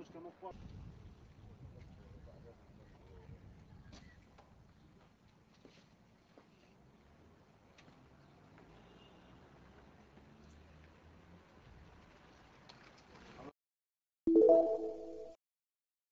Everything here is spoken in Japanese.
dus kan nog pas.